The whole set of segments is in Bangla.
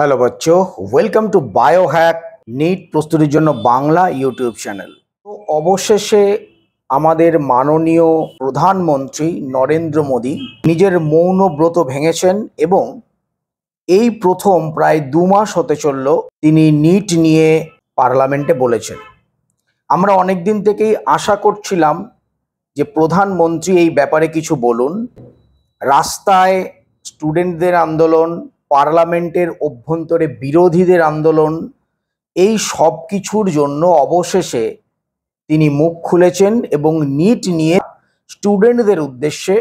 হ্যালো বাচ্চো ওয়েলকাম টু বায়োহ্যাক নিট প্রস্তুতির জন্য বাংলা ইউটিউব চ্যানেল। তো অবশেষে আমাদের মাননীয় প্রধানমন্ত্রী নরেন্দ্র মোদী নিজের মৌন ব্রত ভেঙেছেন এবং এই প্রথম প্রায় দু মাস হতে চলল তিনি নিট নিয়ে পার্লামেন্টে বলেছেন। আমরা অনেক দিন থেকেই আশা করছিলাম যে প্রধানমন্ত্রী এই ব্যাপারে কিছু বলুন। রাস্তায় স্টুডেন্টদের আন্দোলন পার্লামেন্টের অভ্যন্তরে বিরোধীদের আন্দোলন, এই সব কিছুর জন্য অবশেষে তিনি মুখ খুলেছেন এবং নিট নিয়ে স্টুডেন্টদের উদ্দেশ্যে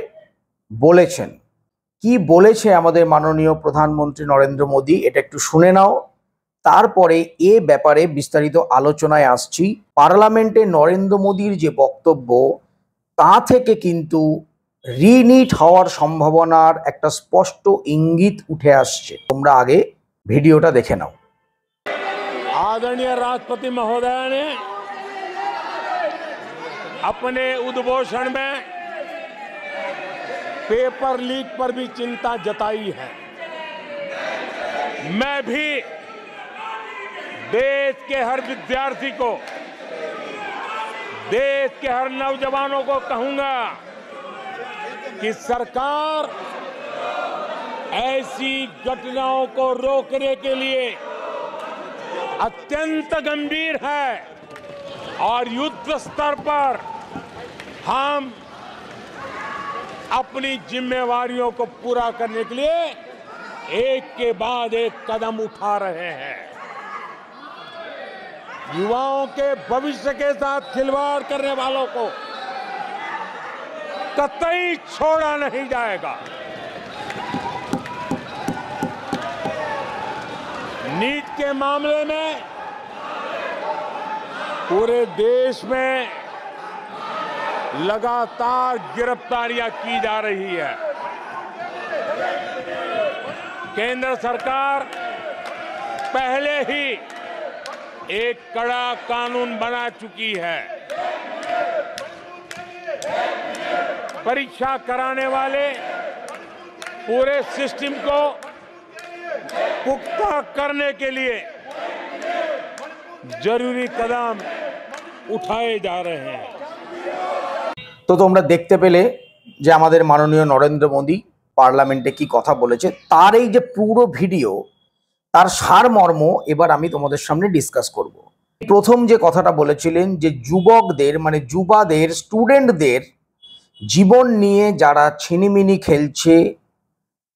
বলেছেন। কি বলেছে আমাদের মাননীয় প্রধানমন্ত্রী নরেন্দ্র মোদী, এটা একটু শুনে নাও। তারপরে এ ব্যাপারে বিস্তারিত আলোচনায় আসছি। পার্লামেন্টে নরেন্দ্র মোদীর যে বক্তব্য, তা থেকে কিন্তু রিনিট হওয়ার সম্ভাবনার একটা স্পষ্ট ইঙ্গিত উঠে আসছে তোমরা আগে ভিডিওটা দেখে নাও आदरणीय राष्ट्रपति महोदय ने अपने उद्घोषण में पेपर लीक पर भी चिंता जताई है मैं भी देश के हर विद्यार्थी को देश के हर नौजवानों को कहूंगा कि सरकार ऐसी घटनाओं को रोकने के लिए अत्यंत गंभीर है और युद्ध स्तर पर हम अपनी जिम्मेवारियों को पूरा करने के लिए एक के बाद एक कदम उठा रहे हैं। युवाओं के भविष्य के साथ खिलवाड़ करने वालों को कतई छोड़ा नहीं जाएगा। नीट के मामले में पूरे देश में लगातार गिरफ्तारियाँ की जा रही है। केंद्र सरकार पहले ही एक कड़ा कानून बना चुकी है। परीक्षा कराने वाले पूरे सिस्टम को पुख्ता करने के लिए जरूरी कदम उठाए जा रहे हैं তো তোমরা দেখতে পেলে যে আমাদের মাননীয় নরেন্দ্র মোদী পার্লামেন্টে কি কথা বলেছে তার এই যে পুরো ভিডিও তার সারমর্ম এবার আমি তোমাদের সামনে ডিসকাস করব প্রথম যে কথাটা বলেছিলেন যে যুবকদের মানে যুবাদের স্টুডেন্টদের জীবন নিয়ে যারা ছিনিমিনি খেলছে,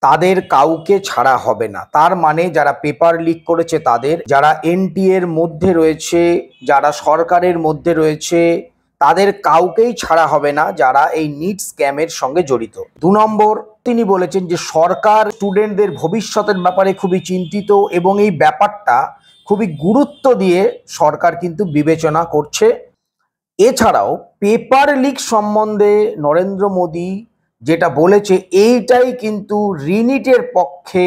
তাদের কাউকে ছাড়া হবে না। তার মানে যারা পেপার লিক করেছে, তাদের, যারা এনটি এর মধ্যে রয়েছে, যারা সরকারের মধ্যে রয়েছে, তাদের কাউকেই ছাড়া হবে না যারা এই নিট স্ক্যামের সঙ্গে জড়িত। দু নম্বর, তিনি বলেছেন যে সরকার স্টুডেন্টদের ভবিষ্যতের ব্যাপারে খুবই চিন্তিত এবং এই ব্যাপারটা খুবই গুরুত্ব দিয়ে সরকার কিন্তু বিবেচনা করছে। এছাড়াও পেপার লিক সম্বন্ধে নরেন্দ্র মোদী যেটা বলেছে, এইটাই কিন্তু রিনিটের পক্ষে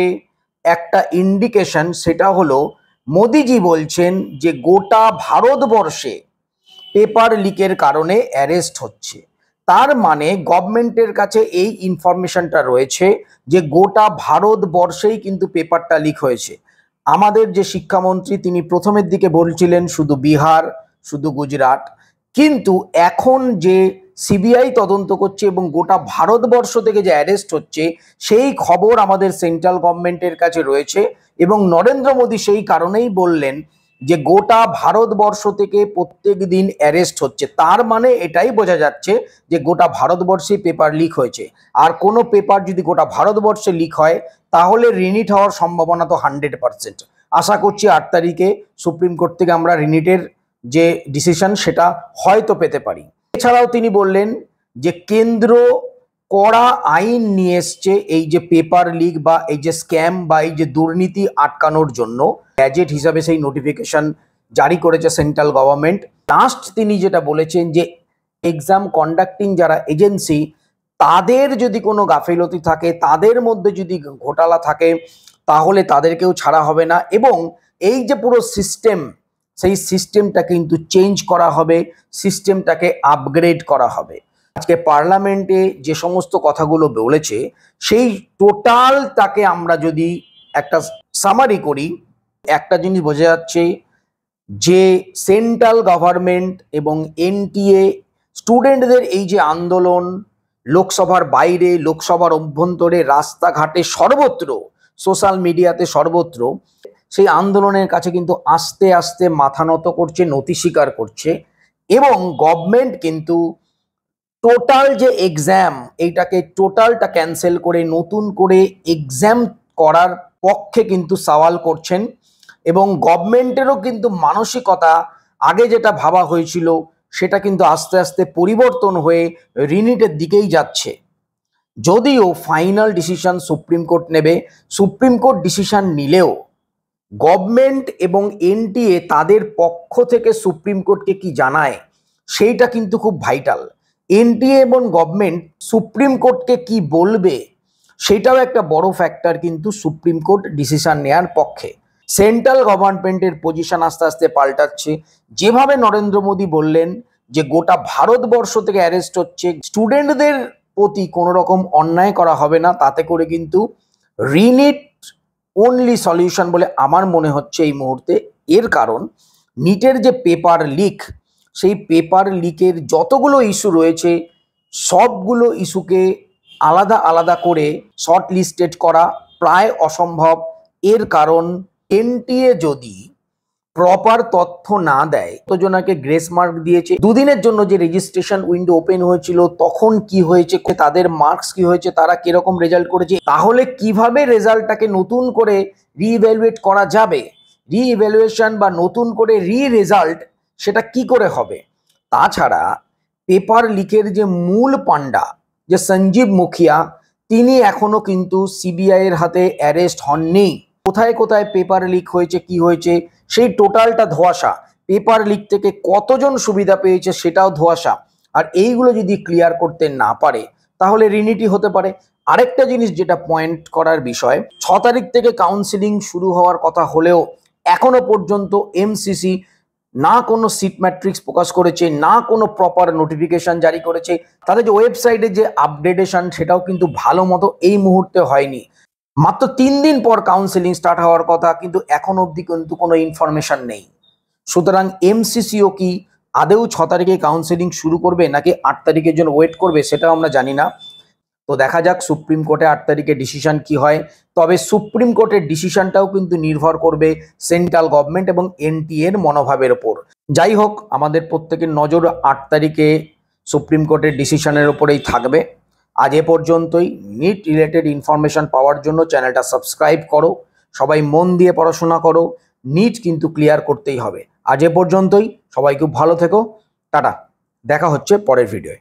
একটা ইন্ডিকেশন সেটা হলো মোদিজি বলছেন যে গোটা ভারতবর্ষে পেপার লিকের কারণে অ্যারেস্ট হচ্ছে। তার মানে গভর্নমেন্টের কাছে এই ইনফরমেশনটা রয়েছে যে গোটা ভারতবর্ষেই কিন্তু পেপারটা লিক হয়েছে। আমাদের যে শিক্ষামন্ত্রী, তিনি প্রথমের দিকে বলছিলেন শুধু বিহার, শুধু গুজরাট। কিন্তু এখন যে সিবিআই তদন্ত করছে এবং গোটা ভারতবর্ষ থেকে যে অ্যারেস্ট হচ্ছে, সেই খবর আমাদের সেন্ট্রাল গভর্নমেন্টের কাছে রয়েছে এবং নরেন্দ্র মোদী সেই কারণেই বললেন যে গোটা ভারতবর্ষ থেকে প্রত্যেক দিন অ্যারেস্ট হচ্ছে। তার মানে এটাই বোঝা যাচ্ছে যে গোটা ভারতবর্ষে পেপার লিক হয়েছে। আর কোনো পেপার যদি গোটা ভারতবর্ষে লিক হয়, তাহলে রিনিট হওয়ার সম্ভাবনা তো হান্ড্রেড পার্সেন্ট আশা করছি আট তারিখে সুপ্রিম কোর্ট থেকে আমরা রিনিটের যে ডিসিশন সেটা হয়তো পেতে পারি। এছাড়াও তিনি বললেন যে কেন্দ্র কড়া আইন নিয়ে এসছে এই যে পেপার লিক বা এই যে স্ক্যাম বা এই যে দুর্নীতি আটকানোর জন্য। গ্যাজেট হিসাবে সেই নোটিফিকেশন জারি করেছে সেন্ট্রাল গভর্নমেন্ট লাস্ট তিনি যেটা বলেছেন যে এক্সাম কন্ডাক্টিং যারা এজেন্সি তাদের যদি কোনো গাফিলতি থাকে, তাদের মধ্যে যদি ঘোটালা থাকে, তাহলে তাদেরকেও ছাড়া হবে না। এবং এই যে পুরো সিস্টেম সেই সিস্টেমটা কিন্তু চেঞ্জ করা হবে, সিস্টেমটাকে আপগ্রেড করা হবে। আজকে পার্লামেন্টে যে সমস্ত কথাগুলো বলেছে, সেই টোটাল তাকে আমরা যদি একটা সামারি করি, একটা জিনিস বোঝা যাচ্ছে যে সেন্ট্রাল গভর্নমেন্ট এবং এনটিএ স্টুডেন্টদের এই যে আন্দোলন, লোকসভার বাইরে, লোকসভার অভ্যন্তরে, রাস্তাঘাটে সর্বত্র, সোশ্যাল মিডিয়াতে সর্বত্র সেই আন্দোলনের কাছে কিন্তু আস্তে আস্তে মাথা নত করছে নতি স্বীকার করছে এবং গভর্নমেন্ট কিন্তু টোটাল যে এক্সাম এইটাকে টোটালটা ক্যান্সেল করে, নতুন করে এক্সাম করার পক্ষে কিন্তু সওয়াল করছেন এবং গভর্নমেন্টেরও কিন্তু মানসিকতা আগে যেটা ভাবা হয়েছিল, সেটা কিন্তু আস্তে আস্তে পরিবর্তন হয়ে রিনিটের দিকেই যাচ্ছে। যদিও ফাইনাল ডিসিশন সুপ্রিম কোর্ট নেবে, সুপ্রিম কোর্ট ডিসিশন নিলেও গভর্নমেন্ট এবং এনটিএ তাদের পক্ষ থেকে সুপ্রিম কোর্টকে কি জানায়? সেইটা কিন্তু খুব ভাইটাল। এনটিএ এবং গভর্নমেন্ট সুপ্রিম কোর্টকে কি বলবে? সেটাও একটা বড় ফ্যাক্টর কিন্তু সুপ্রিম কোর্ট ডিসিশন নেয়ার পক্ষে। সেন্ট্রাল গভর্নমেন্টের পজিশন আস্তে আস্তে পাল্টাচ্ছে। যেভাবে নরেন্দ্র মোদী বললেন যে গোটা ভারতবর্ষ থেকে অ্যারেস্ট হচ্ছে স্টুডেন্টদের প্রতি কোনো রকম অন্যায় করা হবে না। তাতে করে কিন্তু রিনিট অনলি সলিউশন বলে আমার মনে হচ্ছে এই মুহূর্তে। এর কারণ, নিটের যে পেপার লিক সেই পেপার লিকের যতগুলো ইস্যু রয়েছে, সবগুলো ইস্যুকে আলাদা আলাদা করে শর্ট লিস্টেড করা প্রায় অসম্ভব। এর কারণ এনটিএ যদি প্রপার তথ্য না দেয়। কতজনাকে গ্রেস মার্ক দিয়েছে? দুদিনের জন্য যে রেজিস্ট্রেশন উইন্ডো ওপেন হয়েছিল, তখন কি হয়েছে, তাদের মার্কস কি হয়েছে, তারা কীরকম রেজাল্ট করেছে, তাহলে কীভাবে রেজাল্টটাকে নতুন করে রিইভ্যালুয়েট করা যাবে? রিইভ্যালুয়েশন বা নতুন করে রি রেজাল্ট সেটা কি করে হবে? তাছাড়া পেপার লিকের যে মূল পান্ডা যে সঞ্জীব মুখিয়া, তিনি এখনও কিন্তু সিবিআই এর হাতে অ্যারেস্ট হননি। কোথায় কোথায় পেপার লিক হয়েছে, কি হয়েছে, সেই টোটালটা ধোয়াশা। পেপার লিক থেকে কতজন সুবিধা পেয়েছে সেটাও ধোয়াশা। আর এইগুলো যদি ক্লিয়ার করতে না পারে, তাহলে রিনিটি হতে পারে। আরেকটা জিনিস যেটা পয়েন্ট করার বিষয়, ছ তারিখ থেকে কাউন্সিলিং শুরু হওয়ার কথা হলেও এখনও পর্যন্ত এমসিসি না কোনো সিট ম্যাট্রিক্স প্রকাশ করেছে, না কোনো প্রপার নোটিফিকেশন জারি করেছে। তাদের যে ওয়েবসাইটে যে আপডেটেশন সেটাও কিন্তু ভালো মতো এই মুহূর্তে হয়নি। মাত্র তিন দিন পর কাউন্সেলিং স্টার্ট হওয়ার কথা, কিন্তু এখন অবধি কিন্তু কোনো ইনফরমেশন নেই। সুতরাং এমসিসিও কি আদেও ছ তারিখে কাউন্সেলিং শুরু করবে নাকি আট তারিখের জন্য ওয়েট করবে সেটাও আমরা জানি না। তো দেখা যাক সুপ্রিম কোর্টে আট তারিখে ডিসিশন কি হয়। তবে সুপ্রিম কোর্টের ডিসিশনটাও কিন্তু নির্ভর করবে সেন্ট্রাল গভর্নমেন্ট এবং এনটি এর মনোভাবের ওপর। যাই হোক, আমাদের প্রত্যেকের নজর আট তারিখে সুপ্রিম কোর্টের ডিসিশনের ওপরেই থাকবে। আজ এ পর্যন্তই নিট রিলেটেড ইনফরমেশন পাওয়ার জন্য চ্যানেলটা সাবস্ক্রাইব করো, সবাই মন দিয়ে পড়াশোনা করো নিট কিন্তু ক্লিয়ার করতেই হবে। আজ এ পর্যন্তই, সবাই খুব ভালো থেকো, টাটা, দেখা হচ্ছে পরের ভিডিওয়